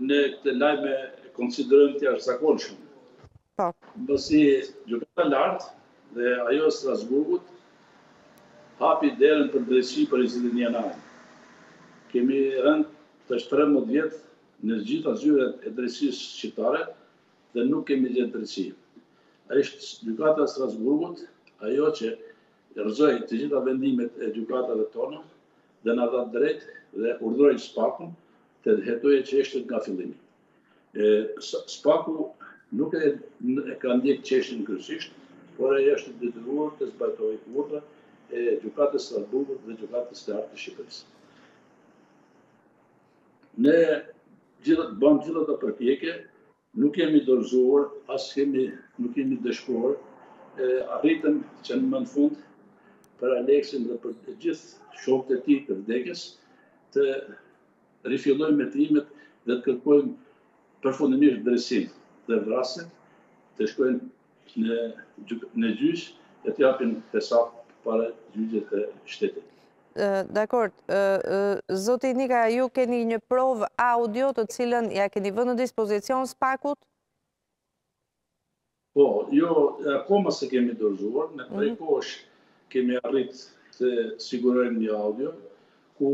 Ne këtë lajm e konsiderojmë të jashtëzakonshëm. Po. Mbasi Gjykata e Lartë dhe ajo e Strasburgut hapi derën për drejtësi për njëzet e një janarin. Kemi rënë tash trembëdhjetë vjet në të gjitha zyret e drejtësisë shqiptare dhe nuk kemi gjet drejtësi. Është Gjykata e Strasburgut ajo që rrëzoi të gjitha vendimet e gjykatave tona dhe na dha të drejtë dhe urdhëroi SPAK-un Të hetojë çështjen nga fillimi. Spaku nuk e ka ndjek çështjen kryesisht, por ai është i detyruar të zbatojë urdhrat e Gjykatës së Strasburgut dhe Gjykatës së Lartë të Shqipërisë. Ne gjithë bëmë gjithë ato përpjekje Nuk jemi dorëzuar, as kemi, nuk jemi dëshpëruar, e arritëm që në më në fund për Aleksin dhe për të gjithë shokët e tij të vdekjes të rifillojmë hetrimet dhe të kërkojmë përfundimisht drejtësinë dhe vrasësit të shkojnë në në gjyq dhe të japin hesap para gjyqit të shtetit. Dakor, zoti Nika, ju keni një provë audio të cilën ja keni vënë në dispozicion SPAK-ut? Po, jo, akoma s'e kemi dorëzuar, ne prej mhm. kohësh kemi arrit të sigurojmë një audio, ku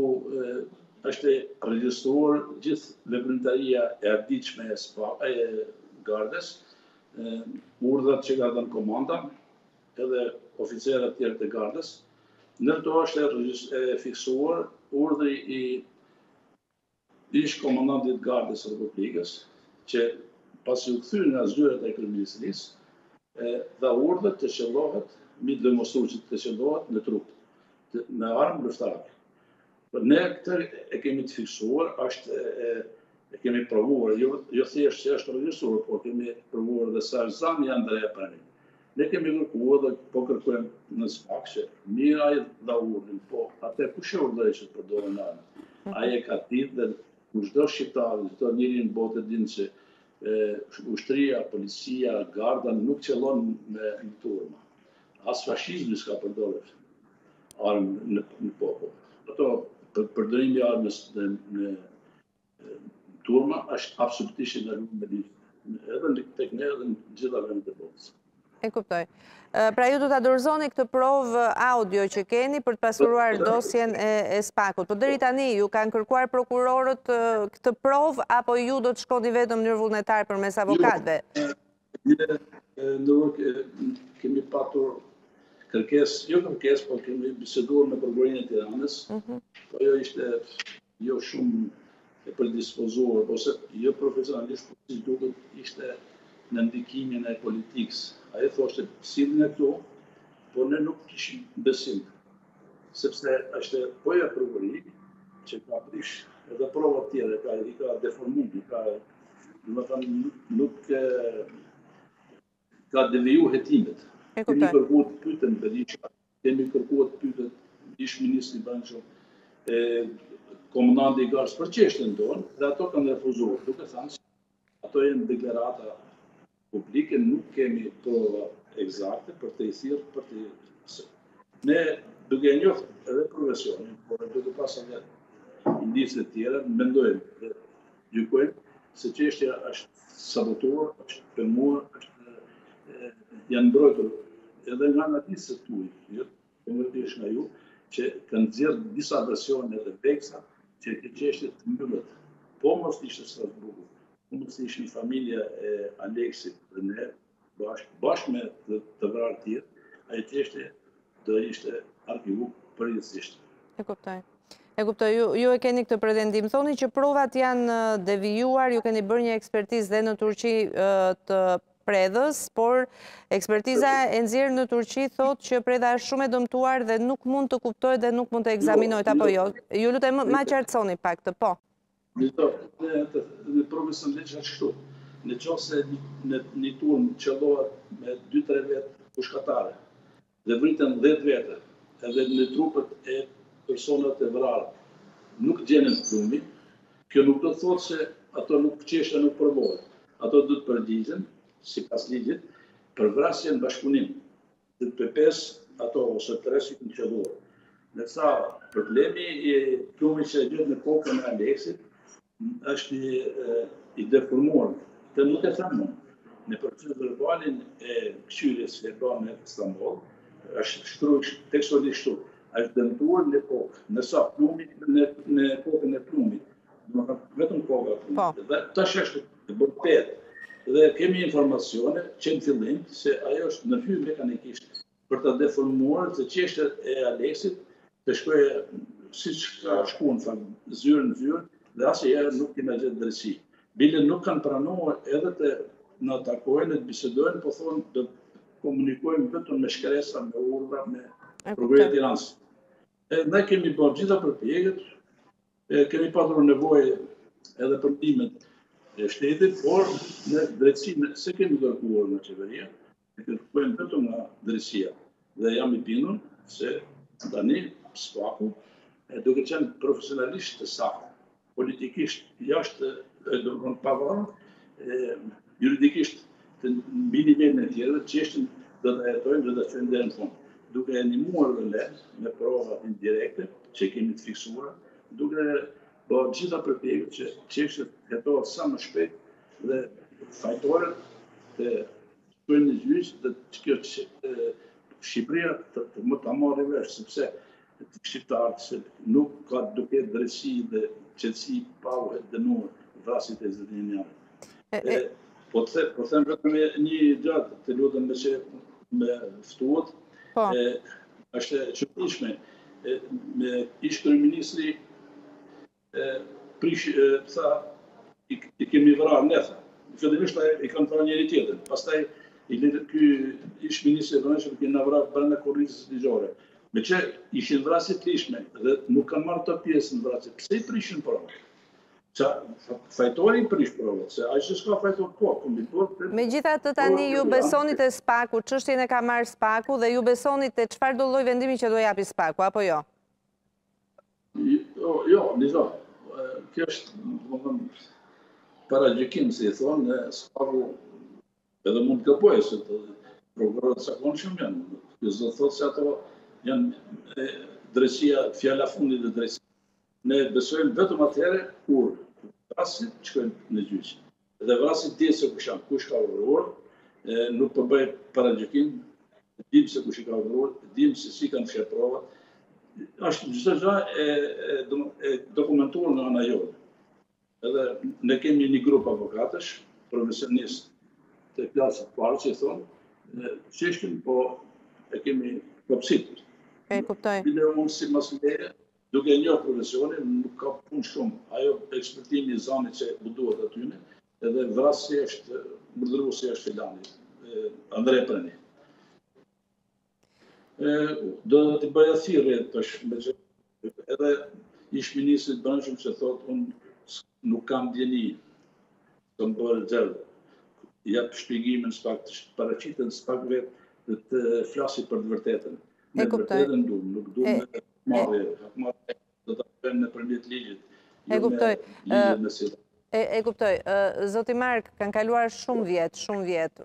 është regjistruar gjithë veprimtaria e atëditshme e, spa, e gardës, urdhrat që ka dhënë komanda edhe oficerët tjerë të gardës, në to është e fiksuar urdhri i ish komandantit gardës e republikës, që pasi u kthye nga zyret e kryeministrisë, dha urdhër të qëllohet, mbi demonstruesit të qëllohet në trup, me armë luftarake. Po ne këtë e kemi të fiksuar, është e kemi provuar, jo, jo thjesht që është regjistruar, por kemi provuar dhe se është zani i Ndrea Prendit. Ne kemi kërkuar dhe po kërkojmë në SPAK që mirë ai dha urdhrin, po atë kush e urdhëroi që të përdoren armë. Ai e ka dit dhe kushdo shqiptar, kushdo njeri në botë e din që ushtria, policia, garda nuk qëllon mbi turma. As fashizmi s'ka përdorur armë në popull. Ato përdorimi i armës në turma është absolutisht i ndaluar me ligj. Edhe tek ne edhe në gjitha vendet e botës. E kuptoj. Pra ju do ta dorëzoni këtë provë audio që keni për të pasuruar dosjen e SPAK-ut. Po deri tani ju kanë kërkuar prokurorët këtë provë apo ju do të shkoni vetë në mënyrë vullnetare përmes jo, avokatëve? Ne kemi patur kërkes, jo kërkes, po kemi biseduar me prokuroren e Tiranës, mhm. po ajo ishte jo shumë e predispozuar, ose jo profesionalisht, po si duket ishte në ndikimin e politikës. Ajo thoshte, silleni këtu, po ne nuk kishim besim. Sepse është po ajo prokurori që ka prish edhe provat tjera, ka i ka deformu, domethënë nuk ka deviju hetimet. E kuptoj. Kemi kërku të pyeten Berisha, kemi kërku të pyeten ish ministri brendshëm, e komandante i Gardës për çështjen tonë, dhe ato kanë refuzuar, duke thënë se ato janë deklarata Publike nuk kemi prova ekzakte për t'i thirrë, por ne duke e njoft edhe profesionin por edhe duke pas edhe indice të tjera mendojmë dhe gjykojmë se çështja është sabotuar, është penguar, është janë mbrojtur edhe nga analistë të tuaj, jo Nga ju, që kanë nxjerr disa versione dhe veç sa, që kjo çështje të mbyllet. Po mos të ishte Strasburgu, po mos të ishte familja e Aleksit dhe ne bashkë, bashkë me të vrarët tjerë, ajo çështje do ishte arkivu përjetësisht. E kuptoj. E kuptoj, ju, ju e keni këtë pretendim. Thoni që provat janë devijuar, ju keni bërë një ekspertizë dhe në Turqi të Predhës, por ekspertiza e nxjerrë në Turqi thotë që Predha është shumë e dëmtuar dhe nuk mund të kuptohet dhe nuk mund të jo, ekzaminohet apo jo. jo. Ju lutem ma qartësoni pak këtë, po. Në të të në profesion ligj është kështu. Në qoftë se në një turm qëllohet me 2-3 vetë pushkatarë, Dhe vriten dhjetë vetë, edhe në trupat e personave të vrarë nuk gjendet plumi, kjo nuk do të thotë se ato nuk çështja nuk provohet. Ato do të përgjigjen, sipas ligjit, për vrasje në bashkëpunim, të pesë ato ose të tre si kanë qëlluar. Ndërsa, problemi i plumit që u gjet në kokën e Aleksit, Është një i deformuar, të nuk e them unë. Në proces verbalin e këqyrjes që u bë në Stamboll, është shkruar tekstualisht kështu, është dëmtuar në kokë, ndërsa plumi, në, në kokën e plumit. Vetëm koka e plumit. Po. Dhe tash është e bërë Dhe kemi informacione që në fillim se ajo është ndërhyrë mekanikisht për të deformuar çështjet e Aleksit të shkojë siç ka shku në fakt, zyrë në zyrë, dhe asnjëherë nuk kemi gjet drejtësi. Bile nuk kanë pranuar edhe të na takojnë, të bisedojnë, po thonë të komunikojnë vetëm me shkresa, me urdhra, me rrugëve të jansë. Ne kemi bërë gjitha përpjekjet, kemi patur nevojë edhe për ndihmën e shtetit, por drejtësinë s'e kemi kërkuar nga qeveria, E kërkojmë vetëm nga drejtësia dhe jam i bindur se tani SPAK-u, duke qenë profesionalisht të saktë, politikisht jashtëzakonisht të pavarur, juridikisht mbi nivelin e të tjerëve, çështjen do ta hetojnë, do ta çojnë deri në fund, duke e ndihmuar dhe ne me prova indirekte që kemi të fiksuara, duke bërë gjitha përpjekjet që çështja të hetohet sa më shpejt Dhe fajtorët të shkojnë në gjyqë dhe të kjo Shqipëria të, më të marrë vesh, sepse shqiptarët se nuk ka drejtësi dhe qetësi pa u dënuar vrasësit e njëzet e një janarit. Po të them, po të them vetëm një gjë të lutem meqë më ftuat, po. është e qëtëshme, me ish kryeministri E prish tha i kemi vrarë ne, tha. Fillimisht i kanë vrarë njëri tjetrin, pastaj del ky ish ministri i brendshëm që janë vrarë brenda kornizës ligjore. Meqë ishin vrasje të ligjshme dhe nuk kanë marrë pjesë në vrasje, pse i prishin provat? Ça, fajtori i prish provat, se ai që s'a fajtor po, kombituar për... Megjithatë tani ju besoni te SPAK-u, çështjen e ka marrë SPAK-u dhe ju besoni te çfarëdo lloj vendimi që do japi SPAK-u, apo jo? Jo, jo, lizo. Kjo është, me thënë, paragjykim, si i thonë, dhe SPAK-u edhe mund të gabojë, se prokurorët të zakonshëm janë. Kjo s'do thotë se ato janë drejtësia, fjala fundit e drejtësisë. Ne besojmë vetëm atëhere, kur vrasësit shkojnë në gjyqë. dhe vrasësit dihet se kush janë, kush ka urdhëruar, nuk përbën paragjykim, dimë se kush i ka urdhëruar, dimë se si kanë fshirë prova, është çdo gjë e, e dokumentuar nga ana jonë. Edhe ne kemi një grup avokatësh, profesionistë të klasit të parë që thonë, ne çështjen po e kemi kopsit. E kuptoj. Bile unë si mos mere, Duke e njoh profesionin, nuk ka punë shumë. Ajo ekspertimi i zanit që u duhet atyne, edhe vrasësi është, urdhëruesi është filani, Ndrea Prendi. Do t'i bëja thirrje tashmë, edhe ish ministrit brendshëm që thotë, unë Nuk kam dijeni, s'kam bërë gjë, le t'ia jap shpjegimin SPAK, të paraqitet SPAK vetë dhe të flasë për të vërtetën. Ne vërtetën dum, nuk dum me marrë, hakmarrje do ta bëjmë nëpërmjet ligjit. E kuptoj. E kuptoj. Zoti Mark, kanë kaluar shumë vjet, shumë vjet.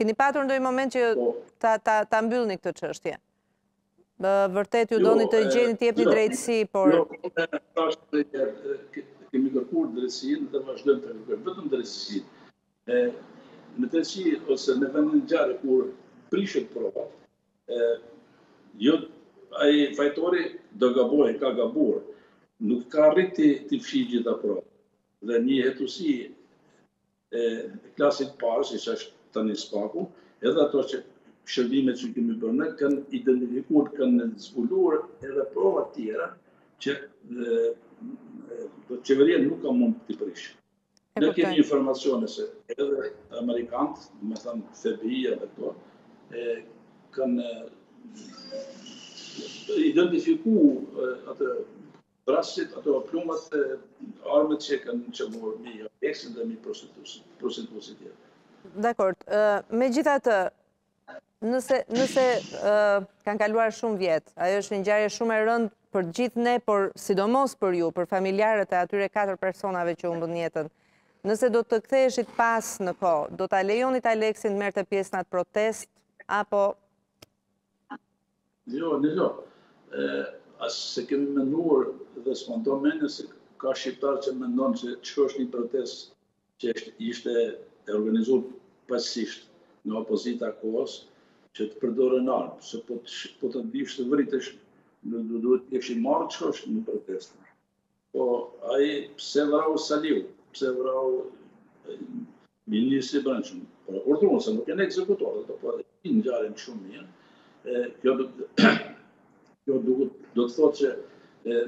Keni patur ndonjë moment që po. ta ta ta mbyllni këtë çështje? Vërtet ju doni të gjeni të jepni drejtësi, por... Jo, unë e thashë edhe një herë, kemi kërkuar drejtësinë dhe vazhdojmë ta kërkojmë, vetëm drejtësinë. Në drejtësi ose në vendin e ngjarjes kur prishet prova, jo ai fajtori do gabojë, ka gabuar, nuk ka arrit t'i fshijë gjitha provat dhe një hetues i klasit parë, siç është tani SPAK-u, edhe ato që shërbimet që kemi bërë ne, kanë identifikuar, kanë zbuluar edhe prova tjera që qeveria nuk ka mund t'i prishë. Ne kemi informacione se edhe Amerikanët, domethënë FBI-a dhe këto, kanë identifiku atë Vrasit, ato plumbat dhe armët që kanë qëlluar mbi Aleksin dhe mbi protestuesit tjerë. Dakord, megjithatë, nëse kanë kaluar shumë vjet, ajo është një ngjarje shumë e rëndë për gjithë ne, por sidomos për ju, për familjarët e atyre 4 personave që humbën jetën, nëse do të ktheheshit pas në kohë, do ta lejonit Aleksin merrte pjesë në atë protestë, apo Jo, ne jo. As s'e kemi menduar dhe s'ma do mendja se ka shqiptar që mendon se që shkosh në protestë që ishte e organizuar paqësisht nga opozita e kohës, që të përdoren armë, se po ta, po ta dish të vritesh, duhet të jesh i marrë që shkosh në protestë. Po, ai pse vrau Saliu? Pse vrau ministri i Brendshëm? Po, kur thonë se nuk janë ekzekutuar, do të thotë e di ngjarjen shumë mirë. E kjo do të kjo do do të thotë që e,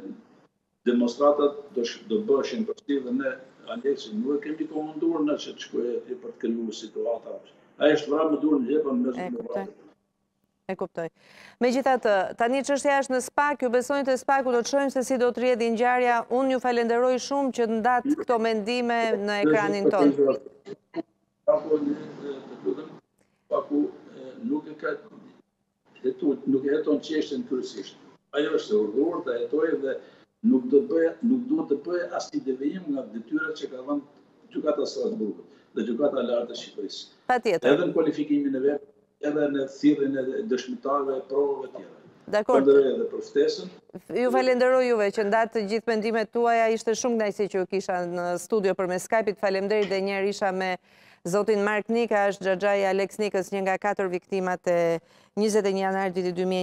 demonstratat do do bëheshin përsëri dhe ne Aleksin nuk e kemi komanduar ne që të shkojë atje për të krijuar situata. Ai është vrarë me duar në xhepa në mes të E kuptoj. Megjithatë, tani çështja është në SPAK, ju besoni te SPAK-u, do të shohim se si do të rrjedhë ngjarja, unë ju falënderoj shumë që ndatë këto mendime në ekranin tonë. Spaku nuk e ka hetu, nuk e heton çështjen kryesisht. Ajo është e urdhëruar ta hetojë dhe nuk duhet të bëjë asnjë devijim nga detyra që ka dhënë Gjykata e Strasburgut dhe Gjykata e Lartë e Shqipërisë. Patjetër. Edhe në kualifikimin e vet, edhe në thirrjen e dëshmitarëve e provave të tjera. Dakor. Falenderoj edhe për ftesën. Ju falenderoj juve që ndatë të gjithë mendimet tuaja, ishte shumë kënaqësi që ju kisha në studio përmes Skype-it. Faleminderit dhe një herë isha me zotin Mark Nika, është xhaxhai i Aleks Nikës, një nga katër viktimat e 21 janarit të 2001.